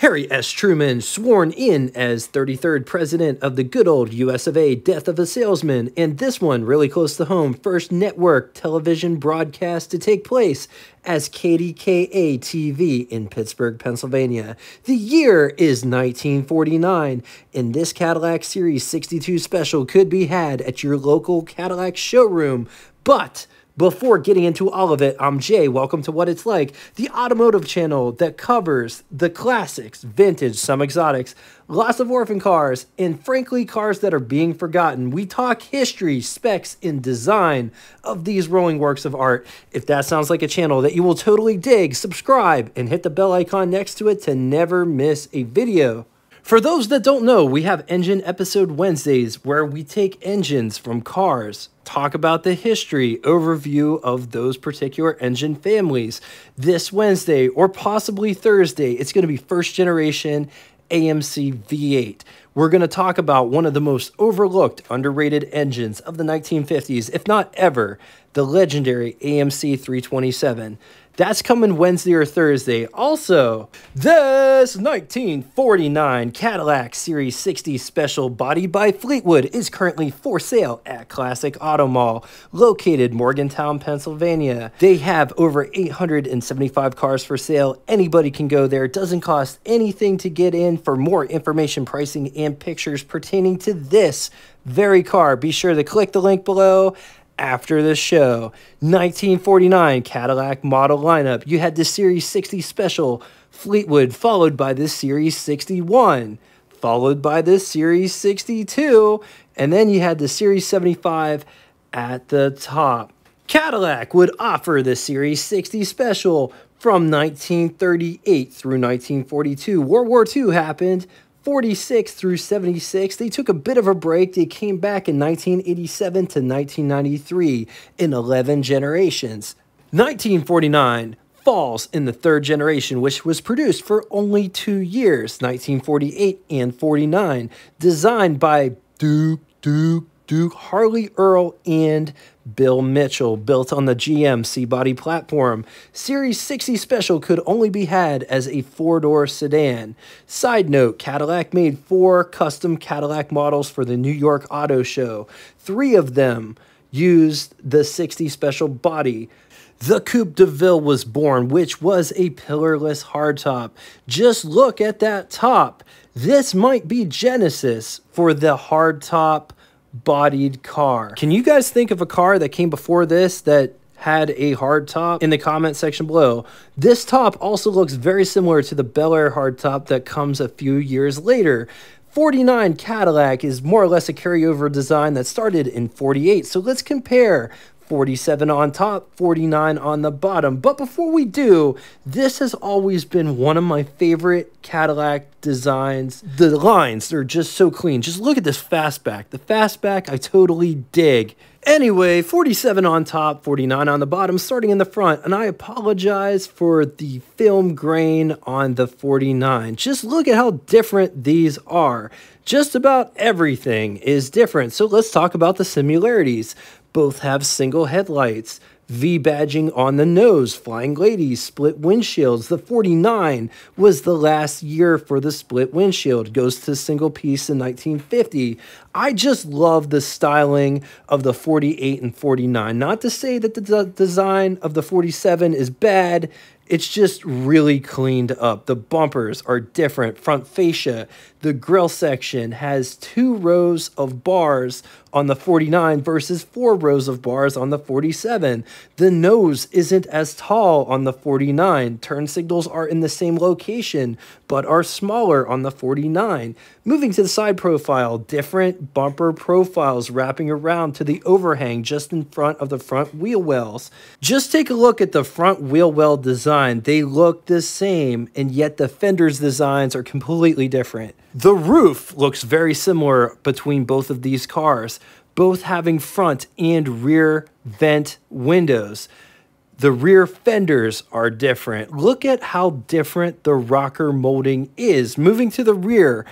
Harry S. Truman, sworn in as 33rd President of the good old US of A, Death of a Salesman, and this one, really close to home, first network television broadcast to take place as KDKA TV in Pittsburgh, Pennsylvania. The year is 1949, and this Cadillac Series 62 special could be had at your local Cadillac showroom, but before getting into all of it, I'm Jay. Welcome to What It's Like, the automotive channel that covers the classics, vintage, some exotics, lots of orphan cars, and frankly, cars that are being forgotten. We talk history, specs, and design of these rolling works of art. If that sounds like a channel that you will totally dig, subscribe and hit the bell icon next to it to never miss a video. For those that don't know, we have Engine Episode Wednesdays where we take engines from cars, talk about the history, overview of those particular engine families. This Wednesday, or possibly Thursday, it's going to be first generation AMC V8. We're going to talk about one of the most overlooked, underrated engines of the 1950s, if not ever, the legendary AMC 327. That's coming Wednesday or Thursday. Also, this 1949 Cadillac Series 60 Special Body by Fleetwood is currently for sale at Classic Auto Mall, located Morgantown, Pennsylvania. They have over 875 cars for sale. Anybody can go there. It doesn't cost anything to get in. For more information, pricing, and pictures pertaining to this very car, be sure to click the link below after the show. 1949 Cadillac model lineup. You had the Series 60 Special Fleetwood, followed by the Series 61, followed by the Series 62, and then you had the Series 75 at the top. Cadillac would offer the Series 60 Special from 1938 through 1942. World War II happened. 46 through 76, they took a bit of a break. They came back in 1987 to 1993 in 11 generations. 1949 falls in the third generation, which was produced for only two years, 1948 and 49, designed by Duke, Duke, Duke, Harley Earl, and Bill Mitchell, built on the GM C-Body platform. Series 60 Special could only be had as a four-door sedan. Side note, Cadillac made four custom Cadillac models for the New York Auto Show. Three of them used the 60 Special body. The Coupe de Ville was born, which was a pillarless hardtop. Just look at that top. This might be Genesis for the hardtop bodied car. Can you guys think of a car that came before this that had a hard top in the comment section below. This top also looks very similar to the Bel Air hard top that comes a few years later. 49 Cadillac is more or less a carryover design that started in 48. So let's compare 47 on top, 49 on the bottom. But before we do, this has always been one of my favorite Cadillac designs. The lines, they're just so clean. Just look at this fastback. The fastback, I totally dig. Anyway, 47 on top, 49 on the bottom, starting in the front. And I apologize for the film grain on the 49. Just look at how different these are. Just about everything is different. So let's talk about the similarities. Both have single headlights, V badging on the nose, flying ladies, split windshields. The 49 was the last year for the split windshield, goes to single piece in 1950. I just love the styling of the 48 and 49. Not to say that the design of the 47 is bad, it's just really cleaned up. The bumpers are different. Front fascia, the grill section has two rows of bars on the 49 versus four rows of bars on the 47. The nose isn't as tall on the 49. Turn signals are in the same location but are smaller on the 49. Moving to the side profile, different bumper profiles wrapping around to the overhang just in front of the front wheel wells. Just take a look at the front wheel well design. They look the same, and yet the fenders designs are completely different. The roof looks very similar between both of these cars, both having front and rear vent windows. The rear fenders are different. Look at how different the rocker molding is. Moving to the rear,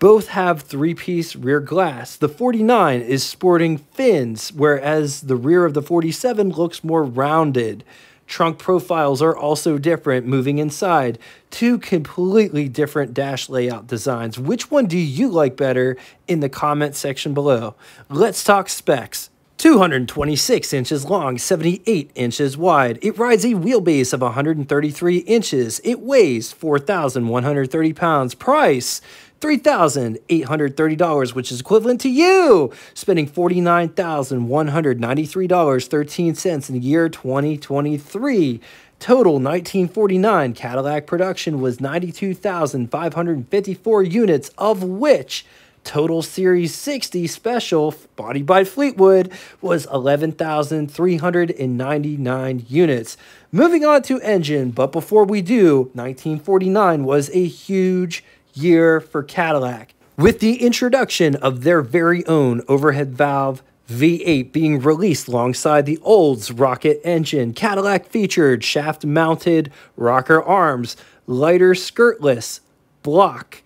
both have three-piece rear glass. The 49 is sporting fins, whereas the rear of the 47 looks more rounded. Trunk profiles are also different moving inside. Two completely different dash layout designs. Which one do you like better in the comment section below? Let's talk specs. 226 inches long, 78 inches wide. It rides a wheelbase of 133 inches. It weighs 4,130 pounds. Price $3,830, which is equivalent to you spending $49,193.13 in the year 2023. Total 1949 Cadillac production was 92,554 units, of which Total Series 60 Special, body by Fleetwood, was 11,399 units. Moving on to engine, but before we do, 1949 was a huge year for Cadillac. With the introduction of their very own overhead valve V8 being released alongside the Olds rocket engine, Cadillac featured shaft mounted rocker arms, lighter skirtless block.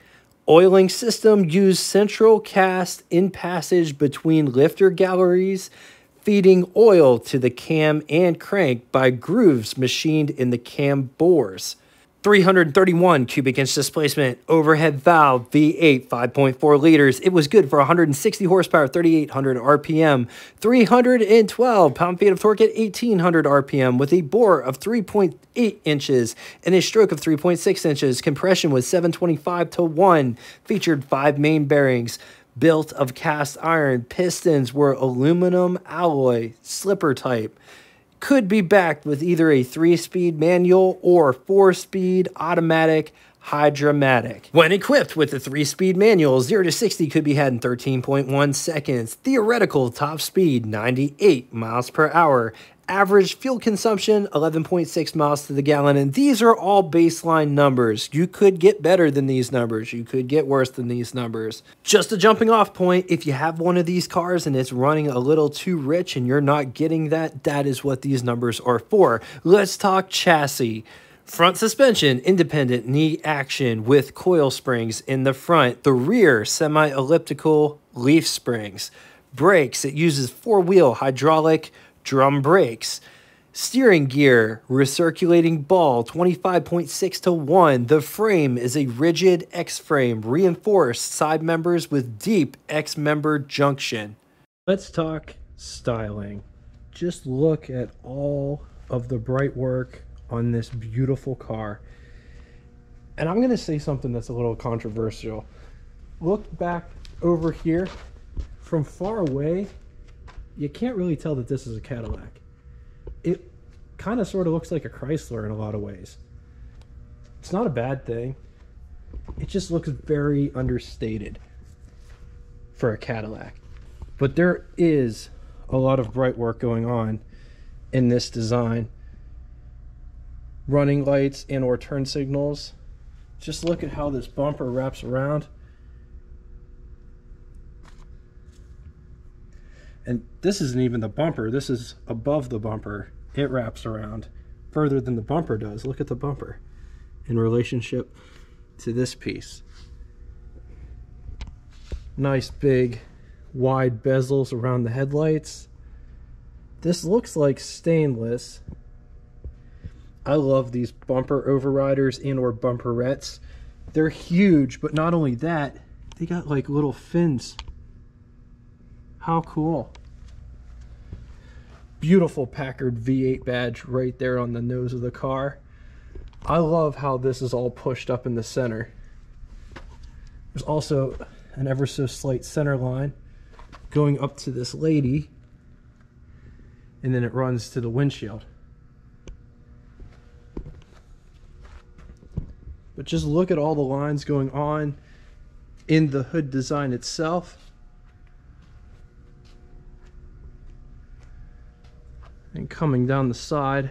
Oiling system used central cast in passage between lifter galleries, feeding oil to the cam and crank by grooves machined in the cam bores. 331 cubic inch displacement, overhead valve, V8, 5.4 liters. It was good for 160 horsepower, 3,800 RPM, 312 pound feet of torque at 1,800 RPM with a bore of 3.8 inches and a stroke of 3.6 inches. Compression was 725 to 1, featured five main bearings. Built of cast iron, pistons were aluminum alloy, slipper type could be backed with either a three speed manual or four speed automatic Hydra-Matic. When equipped with the 3-speed manual, 0 to 60 could be had in 13.1 seconds. Theoretical top speed 98 miles per hour. Average fuel consumption 11.6 miles to the gallon. And these are all baseline numbers. You could get better than these numbers. You could get worse than these numbers. Just a jumping off point if you have one of these cars and it's running a little too rich and you're not getting that that is what these numbers are for. Let's talk chassis Front suspension, independent knee action with coil springs in the front. The rear, semi elliptical leaf springs. Brakes, it uses four wheel hydraulic drum brakes. Steering gear, recirculating ball, 25.6 to 1. The frame is a rigid X frame, reinforced side members with deep X member junction. Let's talk styling. Just look at all of the bright work on this beautiful car. And I'm going to say something that's a little controversial. Look back over here from far away you can't really tell that this is a Cadillac. It kind of sort of looks like a Chrysler in a lot of ways. It's not a bad thing. It just looks very understated for a Cadillac. But there is a lot of bright work going on in this design. Running lights and or turn signals. Just look at how this bumper wraps around. And this isn't even the bumper. This is above the bumper. It wraps around further than the bumper does. Look at the bumper in relationship to this piece. Nice big wide bezels around the headlights. This looks like stainless. I love these bumper overriders and or bumperettes. They're huge, but not only that, they got like little fins how cool. Beautiful Packard V8 badge right there on the nose of the car. I love how this is all pushed up in the center. There's also an ever so slight center line going up to this lady and then it runs to the windshield. But just look at all the lines going on in the hood design itself. and coming down the side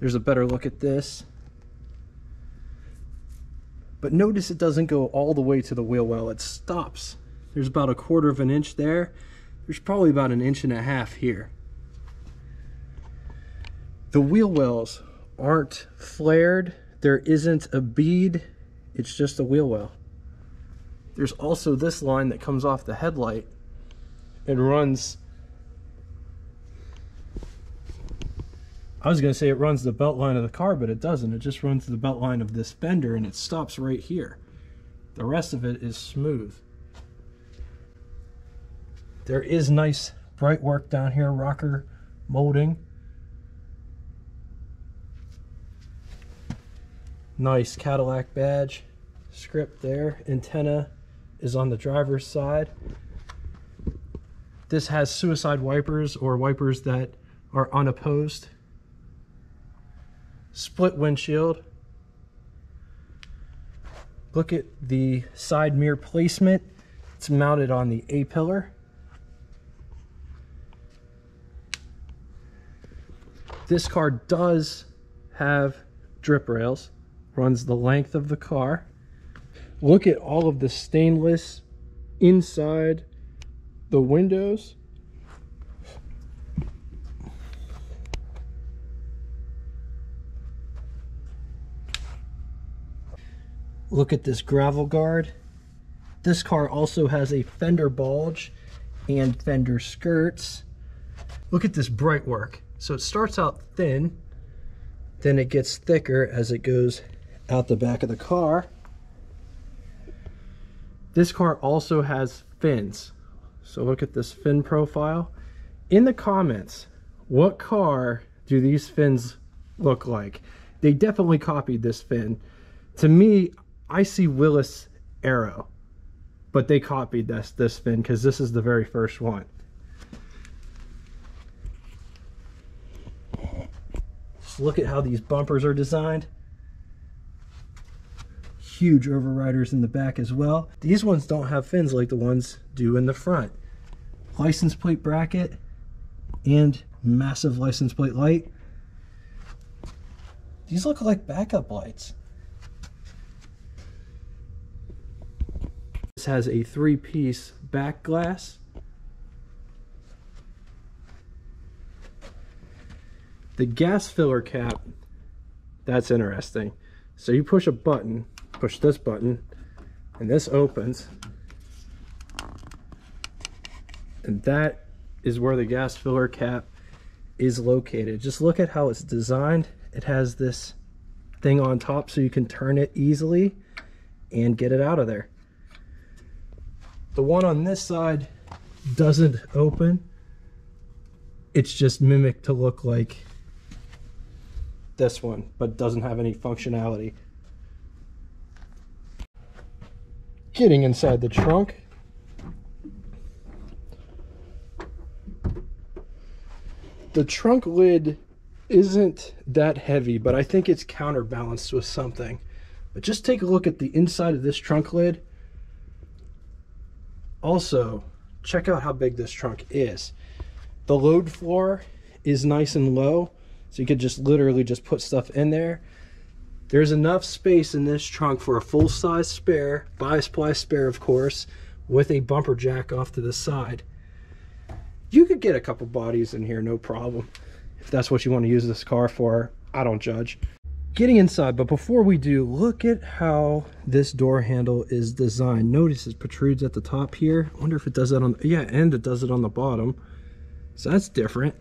there's a better look at this. But notice it doesn't go all the way to the wheel well it stops. There's about a quarter of an inch there. There's probably about an inch and a half here. The wheel wells aren't flared there isn't a bead it's just a wheel well there's also this line that comes off the headlight and runs I was going to say it runs the belt line of the car, but it doesn't. It just runs the belt line of this fender and it stops right here. The rest of it is smooth. There is nice bright work down here, rocker molding. Nice Cadillac badge script there. Antenna is on the driver's side. This has suicide wipers or wipers that are unopposed. Split windshield. Look at the side mirror placement. It's mounted on the A-pillar. This car does have drip rails, runs the length of the car. Look at all of the stainless inside the windows. Look at this gravel guard. This car also has a fender bulge and fender skirts. Look at this bright work. So it starts out thin, then it gets thicker as it goes out the back of the car. This car also has fins. So look at this fin profile. In the comments, what car do these fins look like? They definitely copied this fin. To me, I see Willys Aero, but they copied this, this fin because this is the very first one. Just look at how these bumpers are designed. Huge overriders in the back as well. These ones don't have fins like the ones do in the front. License plate bracket and massive license plate light. These look like backup lights. This has a three-piece back glass The gas filler cap, that's interesting. So you push a button, push this button, and this opens. And that is where the gas filler cap is located. Just look at how it's designed. It has this thing on top so you can turn it easily and get it out of there. The one on this side doesn't open. It's just mimicked to look like this one, but doesn't have any functionality. Getting inside the trunk. The trunk lid isn't that heavy, but I think it's counterbalanced with something. But just take a look at the inside of this trunk lid. Also, check out how big this trunk is. The load floor is nice and low, so you could just literally just put stuff in there. There's enough space in this trunk for a full-size spare, bias-ply spare of course, with a bumper jack off to the side. You could get a couple bodies in here, no problem. If that's what you want to use this car for, I don't judge. Getting inside, but before we do, look at how this door handle is designed. Notice it protrudes at the top here. I wonder if it does that on, yeah, and it does it on the bottom. So that's different.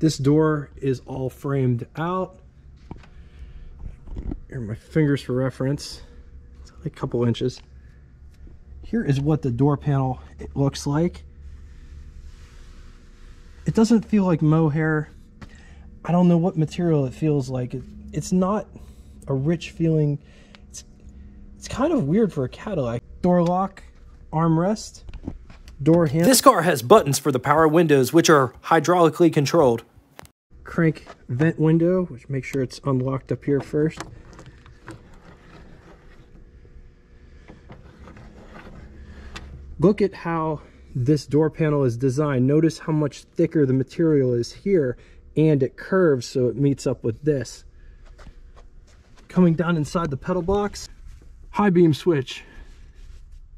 This door is all framed out. Here are my fingers for reference. It's a couple inches. Here is what the door panel looks like. It doesn't feel like mohair. I don't know what material it feels like. It, it's not a rich feeling. It's, it's kind of weird for a Cadillac. Door lock, armrest, door handle. This car has buttons for the power windows, which are hydraulically controlled crank vent window, which make sure it's unlocked up here first. Look at how this door panel is designed. Notice how much thicker the material is here and it curves so it meets up with this. Coming down inside the pedal box, high beam switch.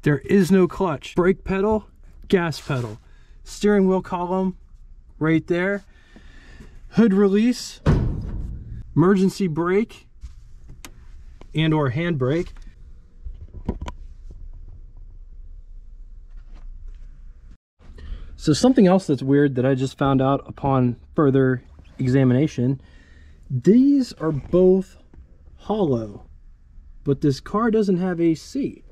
There is no clutch. Brake pedal, gas pedal. Steering wheel column right there hood release, emergency brake, and or handbrake. So something else that's weird that I just found out upon further examination, these are both hollow, but this car doesn't have AC.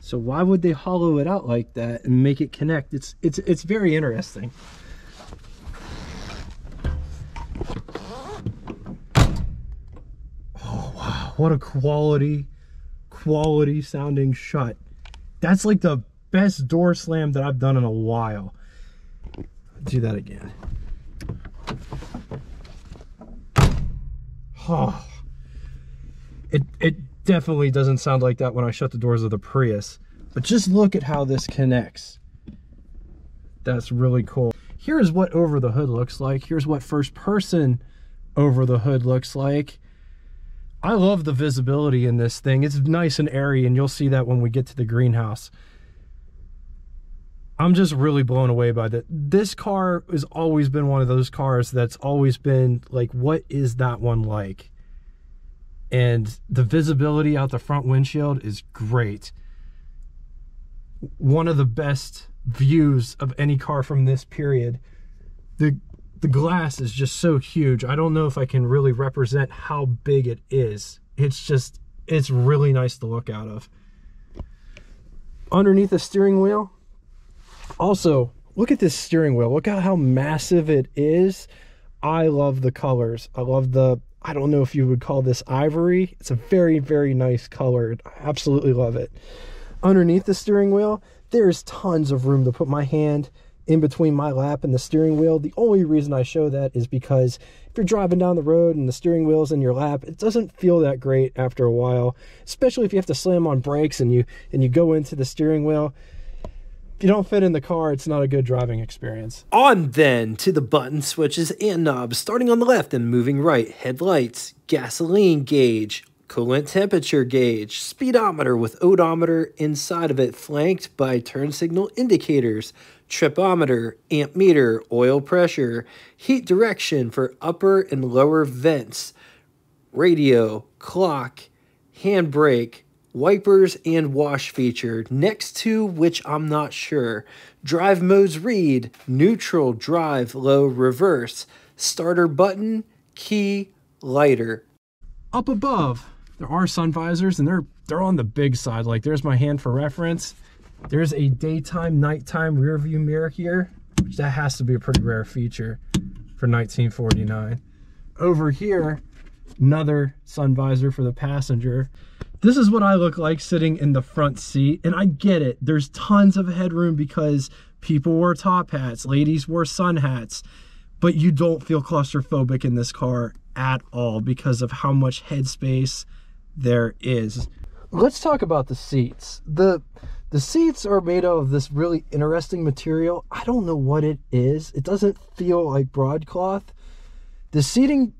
So why would they hollow it out like that and make it connect? It's it's it's very interesting. What a quality quality sounding shut. That's like the best door slam that I've done in a while. Do that again. Oh. It it definitely doesn't sound like that when I shut the doors of the Prius. But just look at how this connects. That's really cool. Here's what over the hood looks like. Here's what first person over the hood looks like. I love the visibility in this thing. It's nice and airy, and you'll see that when we get to the greenhouse. I'm just really blown away by that. This car has always been one of those cars that's always been like, what is that one like? And the visibility out the front windshield is great. One of the best views of any car from this period. The the glass is just so huge. I don't know if I can really represent how big it is. It's just it's really nice to look out of. Underneath the steering wheel, also, look at this steering wheel. Look at how massive it is. I love the colors. I love the, I don't know if you would call this ivory. It's a very, very nice color. I absolutely love it. Underneath the steering wheel, there's tons of room to put my hand in between my lap and the steering wheel. The only reason I show that is because if you're driving down the road and the steering wheel's in your lap, it doesn't feel that great after a while, especially if you have to slam on brakes and you and you go into the steering wheel if you don't fit in the car, it's not a good driving experience. On then to the button switches and knobs, starting on the left and moving right. Headlights, gasoline gauge, coolant temperature gauge, speedometer with odometer inside of it, flanked by turn signal indicators, tripometer, amp meter, oil pressure, heat direction for upper and lower vents, radio, clock, handbrake, wipers and wash feature, next to which I'm not sure. Drive modes read, neutral, drive, low, reverse, starter button, key, lighter. Up above, there are sun visors and they're they're on the big side. Like there's my hand for reference. There's a daytime, nighttime rear view mirror here, which that has to be a pretty rare feature for 1949. Over here, another sun visor for the passenger. This is what I look like sitting in the front seat. And I get it. There's tons of headroom because people wore top hats, ladies wore sun hats. But you don't feel claustrophobic in this car at all because of how much headspace there is. Let's talk about the seats. The the seats are made of this really interesting material. I don't know what it is. It doesn't feel like broadcloth. The seating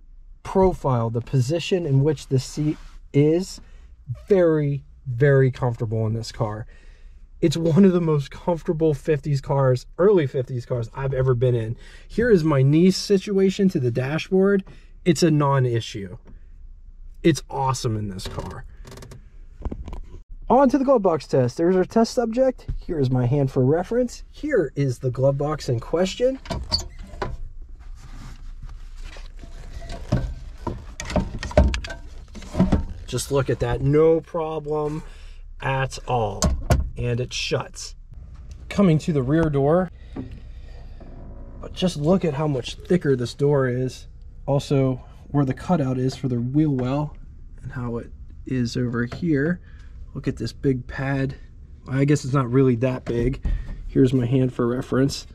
profile, the position in which the seat is, very, very comfortable in this car. It's one of the most comfortable 50s cars, early 50s cars I've ever been in. Here is my niece situation to the dashboard. It's a non issue. It's awesome in this car. On to the glove box test. There's our test subject. Here is my hand for reference. Here is the glove box in question. Just look at that, no problem at all. And it shuts. Coming to the rear door, but just look at how much thicker this door is. Also, where the cutout is for the wheel well and how it is over here. Look at this big pad. I guess it's not really that big. Here's my hand for reference.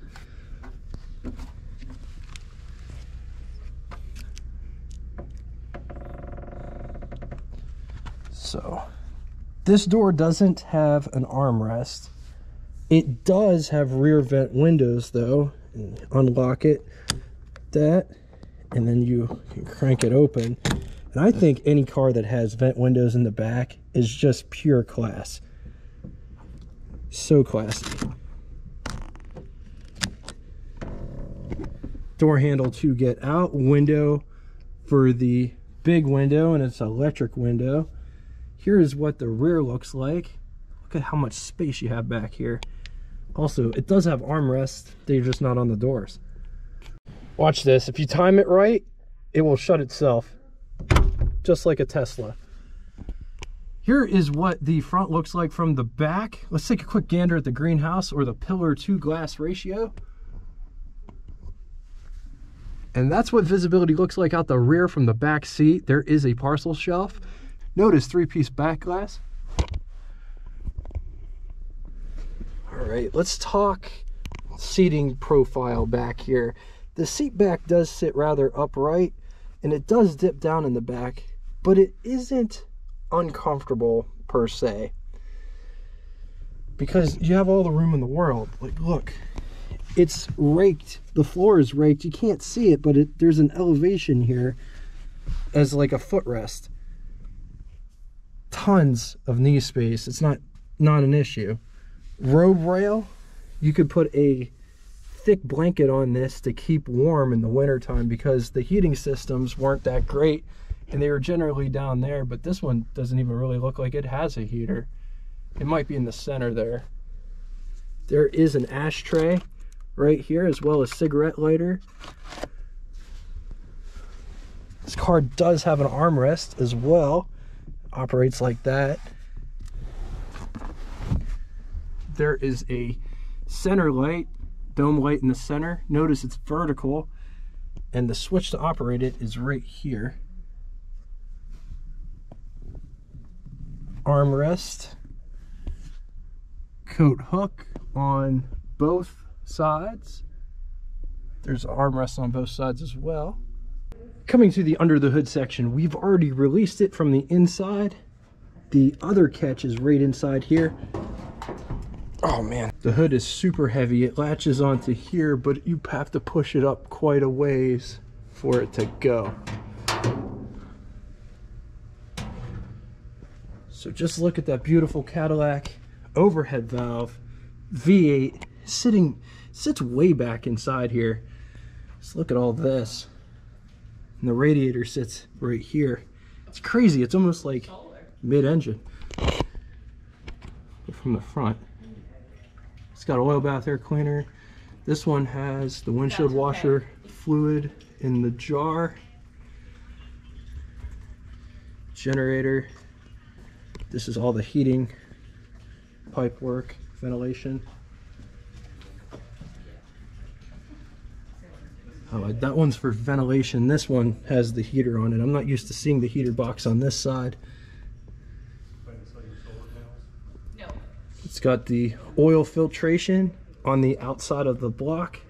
So this door doesn't have an armrest. It does have rear vent windows though. Unlock it, that, and then you can crank it open. And I think any car that has vent windows in the back is just pure class. So classy. Door handle to get out, window for the big window, and it's electric window. Here is what the rear looks like. Look at how much space you have back here. Also, it does have armrests, they're just not on the doors. Watch this. If you time it right, it will shut itself, just like a Tesla. Here is what the front looks like from the back. Let's take a quick gander at the greenhouse or the pillar to glass ratio. And that's what visibility looks like out the rear from the back seat. There is a parcel shelf. Notice three-piece back glass. All right, let's talk seating profile back here. The seat back does sit rather upright and it does dip down in the back, but it isn't uncomfortable per se. Because you have all the room in the world. Like, look, it's raked. The floor is raked. You can't see it, but it, there's an elevation here as like a footrest. Tons of knee space. It's not not an issue. Robe rail, you could put a thick blanket on this to keep warm in the wintertime because the heating systems weren't that great and they were generally down there, but this one doesn't even really look like it has a heater. It might be in the center there. There is an ashtray right here as well as cigarette lighter. This car does have an armrest as well. Operates like that. There is a center light, dome light in the center. Notice it's vertical and the switch to operate it is right here. Armrest, coat hook on both sides. There's armrests on both sides as well. Coming to the under the hood section, we've already released it from the inside. The other catch is right inside here. Oh man, the hood is super heavy. It latches onto here, but you have to push it up quite a ways for it to go. So just look at that beautiful Cadillac overhead valve V8 sitting sits way back inside here. Just look at all this. And the radiator sits right here. It's crazy. It's almost like mid-engine. From the front. It's got oil bath air cleaner. This one has the windshield washer fluid in the jar. Generator. This is all the heating, pipe work, ventilation. Oh, that one's for ventilation. This one has the heater on it. I'm not used to seeing the heater box on this side. It's got the oil filtration on the outside of the block.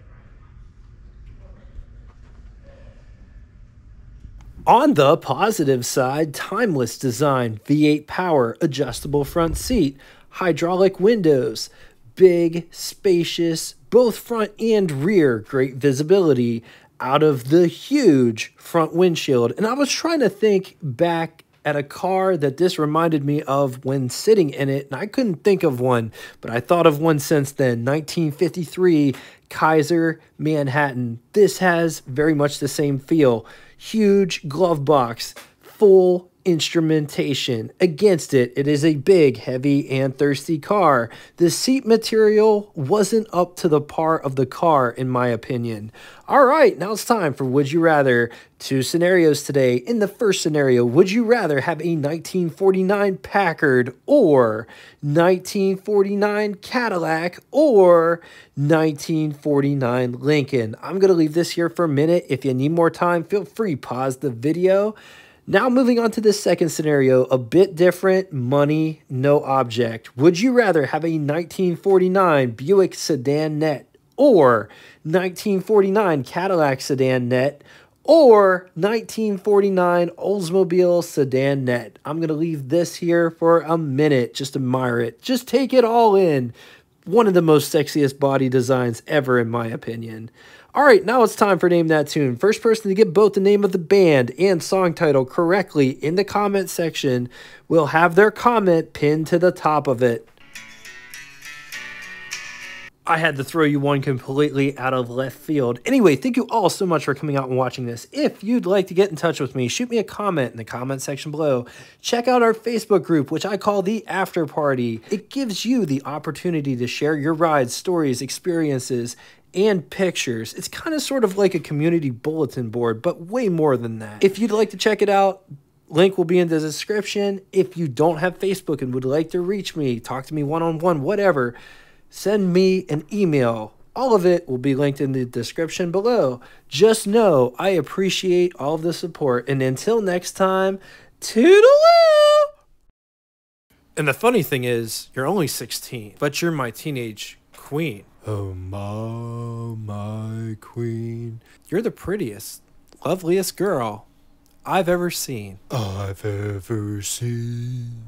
On the positive side, timeless design, V8 power, adjustable front seat, hydraulic windows, big, spacious, both front and rear, great visibility out of the huge front windshield. And I was trying to think back at a car that this reminded me of when sitting in it, and I couldn't think of one, but I thought of one since then 1953 Kaiser Manhattan. This has very much the same feel. Huge glove box, full instrumentation. Against it, it is a big, heavy, and thirsty car. The seat material wasn't up to the par of the car, in my opinion. All right, now it's time for Would You Rather. Two scenarios today. In the first scenario, would you rather have a 1949 Packard or 1949 Cadillac or 1949 Lincoln? I'm going to leave this here for a minute. If you need more time, feel free, pause the video. Now, moving on to the second scenario, a bit different money, no object. Would you rather have a 1949 Buick sedanet or 1949 Cadillac sedanet or 1949 Oldsmobile sedanet? I'm going to leave this here for a minute. Just admire it. Just take it all in. One of the most sexiest body designs ever, in my opinion. All right, now it's time for Name That Tune. First person to get both the name of the band and song title correctly in the comment section will have their comment pinned to the top of it. I had to throw you one completely out of left field. Anyway, thank you all so much for coming out and watching this. If you'd like to get in touch with me, shoot me a comment in the comment section below. Check out our Facebook group, which I call the After Party. It gives you the opportunity to share your rides, stories, experiences, and pictures. It's kind of sort of like a community bulletin board, but way more than that. If you'd like to check it out, link will be in the description. If you don't have Facebook and would like to reach me, talk to me one on one, whatever send me an email. All of it will be linked in the description below. Just know I appreciate all the support. And until next time, toodaloo! And the funny thing is, you're only 16, but you're my teenage queen. Oh, my, my queen. You're the prettiest, loveliest girl I've ever seen. I've ever seen.